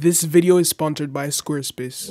This video is sponsored by Squarespace.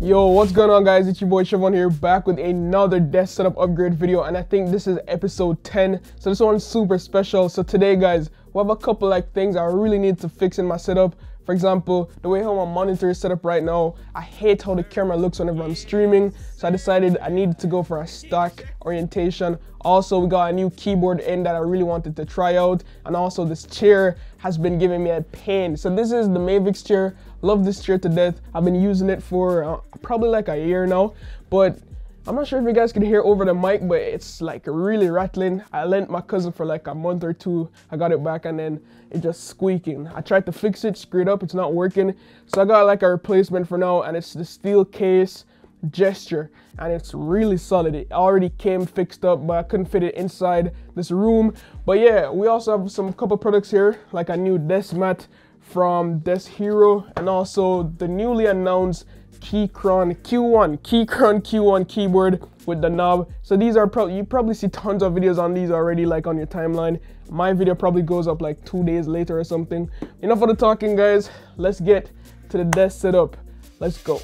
Yo, what's going on guys? It's your boy Shevon here back with another desk setup upgrade video and I think this is episode 10. So this one's super special. So today guys, we have a couple like things I really need to fix in my setup. For example, the way how my monitor is set up right now, I hate how the camera looks whenever I'm streaming. So I decided I needed to go for a stack orientation. Also, we got a new keyboard in that I really wanted to try out. And also this chair has been giving me a pain. So this is the Mavix chair. Love this chair to death. I've been using it for uh, probably like a year now. But I'm not sure if you guys can hear over the mic, but it's like really rattling. I lent my cousin for like a month or two. I got it back and then it just squeaking. I tried to fix it, screwed up, it's not working. So I got like a replacement for now and it's the steel case gesture and it's really solid. It already came fixed up, but I couldn't fit it inside this room. But yeah, we also have some couple products here, like a new desk mat from DeskHero and also the newly announced Keychron Q1, Keychron Q1 keyboard with the knob. So these are probably, you probably see tons of videos on these already like on your timeline. My video probably goes up like two days later or something. Enough of the talking guys, let's get to the desk setup. Let's go.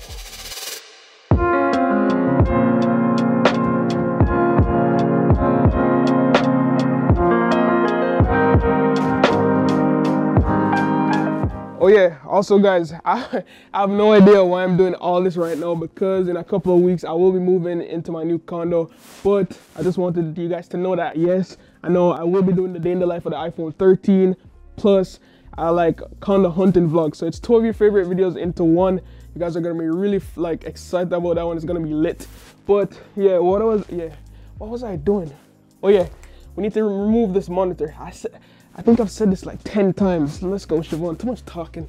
Oh yeah, also guys, I, I, have no idea why I'm doing all this right now because in a couple of weeks I will be moving into my new condo. But I just wanted you guys to know that yes, I know I will be doing the day in the life of the iPhone 13 plus I like condo hunting vlog. So it's two of your favorite videos into one. You guys are gonna be really like excited about that one. It's gonna be lit. But yeah, what was yeah, what was I doing? Oh yeah, we need to remove this monitor. I said I think I've said this like 10 times. Let's go, Shevon. Too much talking.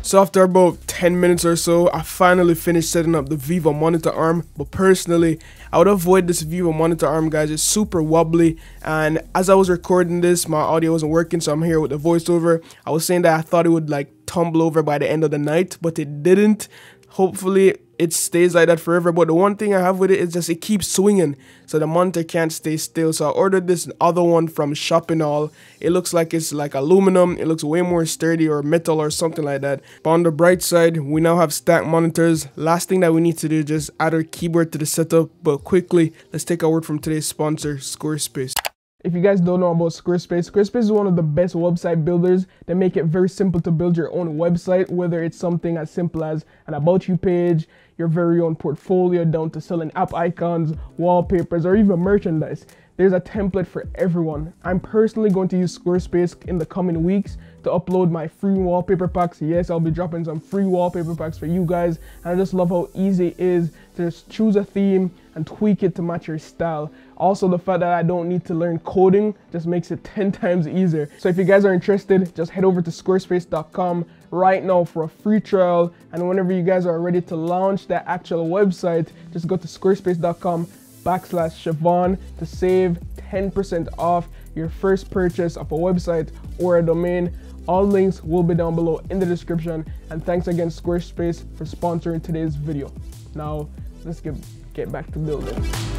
So after about 10 minutes or so, I finally finished setting up the Vivo monitor arm. But personally, I would avoid this Vivo monitor arm, guys. It's super wobbly. And as I was recording this, my audio wasn't working, so I'm here with the voiceover. I was saying that I thought it would like tumble over by the end of the night, but it didn't. Hopefully, it stays like that forever. But the one thing I have with it is just it keeps swinging, so the monitor can't stay still. So I ordered this other one from Shopping All. It looks like it's like aluminum. It looks way more sturdy or metal or something like that. But on the bright side, we now have stacked monitors. Last thing that we need to do is just add our keyboard to the setup. But quickly, let's take a word from today's sponsor, Squarespace. If you guys don't know about Squarespace, Squarespace is one of the best website builders. that make it very simple to build your own website, whether it's something as simple as an about you page, your very own portfolio, down to selling app icons, wallpapers, or even merchandise. There's a template for everyone. I'm personally going to use Squarespace in the coming weeks to upload my free wallpaper packs. Yes, I'll be dropping some free wallpaper packs for you guys. And I just love how easy it is to just choose a theme and tweak it to match your style. Also, the fact that I don't need to learn coding just makes it 10 times easier. So if you guys are interested, just head over to squarespace.com right now for a free trial. And whenever you guys are ready to launch that actual website, just go to squarespace.com backslash Shevon to save 10% off your first purchase of a website or a domain. All links will be down below in the description. And thanks again Squarespace for sponsoring today's video. Now, let's get, get back to building.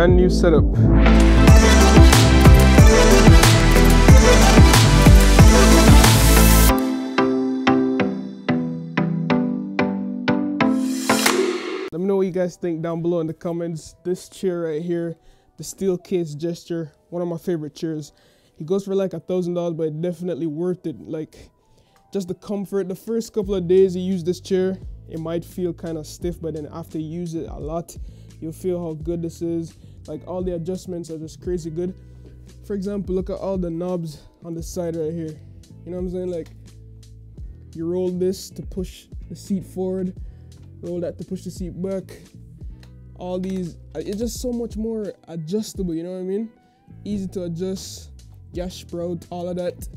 Brand new setup. Let me know what you guys think down below in the comments. This chair right here, the Steel Steelcase Gesture, one of my favorite chairs. It goes for like a thousand dollars, but definitely worth it. Like just the comfort. The first couple of days you use this chair, it might feel kind of stiff, but then after you use it a lot, you'll feel how good this is. Like all the adjustments are just crazy good. For example, look at all the knobs on the side right here. You know what I'm saying? Like you roll this to push the seat forward roll that to push the seat back all these uh, it's just so much more adjustable you know what i mean easy to adjust gas sprout all of that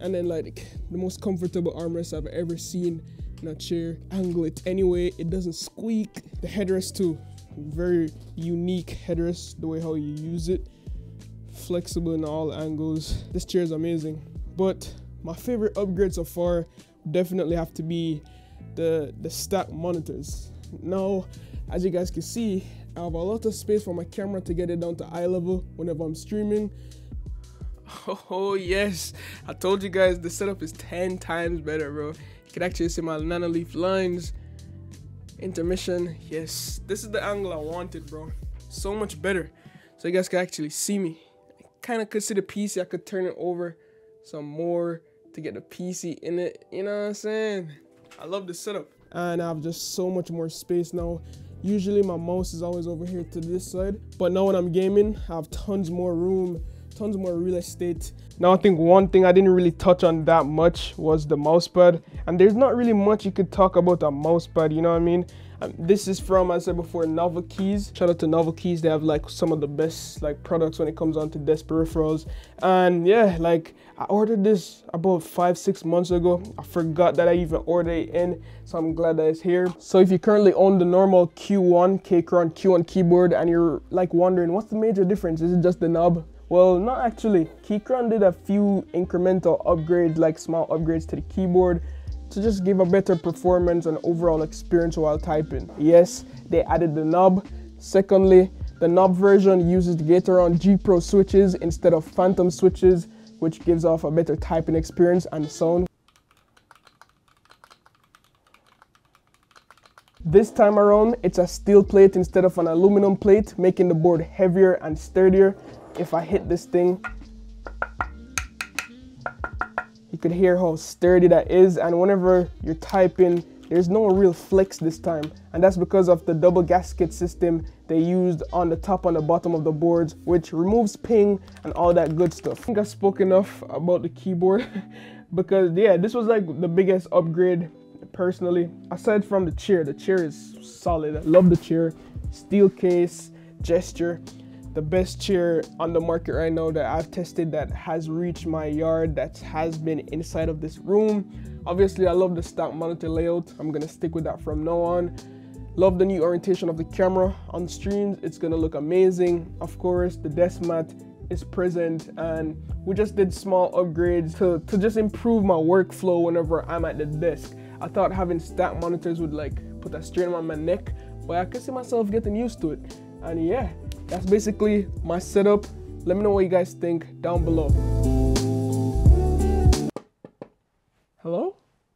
and then like the most comfortable armrest i've ever seen in a chair angle it anyway it doesn't squeak the headrest too very unique headrest the way how you use it flexible in all angles this chair is amazing but my favorite upgrade so far definitely have to be the the stack monitors. Now, as you guys can see, I have a lot of space for my camera to get it down to eye level whenever I'm streaming. Oh yes, I told you guys the setup is 10 times better, bro. You can actually see my Nanoleaf lines. Intermission, yes, this is the angle I wanted, bro. So much better. So you guys can actually see me. I kind of could see the PC, I could turn it over some more to get the PC in it, you know what I'm saying? I love the setup. And I have just so much more space now. Usually my mouse is always over here to this side, but now when I'm gaming, I have tons more room, tons more real estate. Now I think one thing I didn't really touch on that much was the mousepad. And there's not really much you could talk about a mousepad, you know what I mean? Um, this is from, as I said before, Novel Keys. Shout out to Novel Keys. They have like some of the best like products when it comes on to desk peripherals. And yeah, like I ordered this about five, six months ago. I forgot that I even ordered it in, so I'm glad that it's here. So if you currently own the normal Q1 Keychron Q1 keyboard and you're like wondering what's the major difference? Is it just the knob? Well, not actually. Keychron did a few incremental upgrades, like small upgrades to the keyboard to just give a better performance and overall experience while typing. Yes, they added the knob. Secondly, the knob version uses the Gateron G Pro switches instead of Phantom switches, which gives off a better typing experience and sound. This time around, it's a steel plate instead of an aluminum plate, making the board heavier and sturdier. If I hit this thing, you could hear how sturdy that is. And whenever you're typing there's no real flex this time. And that's because of the double gasket system they used on the top and the bottom of the boards which removes ping and all that good stuff. I think I spoke enough about the keyboard because yeah this was like the biggest upgrade personally. Aside from the chair the chair is solid. I love the chair. Steelcase, gesture the best chair on the market right now that I've tested that has reached my yard that has been inside of this room. Obviously, I love the stack monitor layout. I'm gonna stick with that from now on. Love the new orientation of the camera on streams. It's gonna look amazing. Of course, the desk mat is present and we just did small upgrades to, to just improve my workflow whenever I'm at the desk. I thought having stack monitors would like put a strain on my neck, but I could see myself getting used to it. And yeah, that's basically my setup. Let me know what you guys think down below. Hello?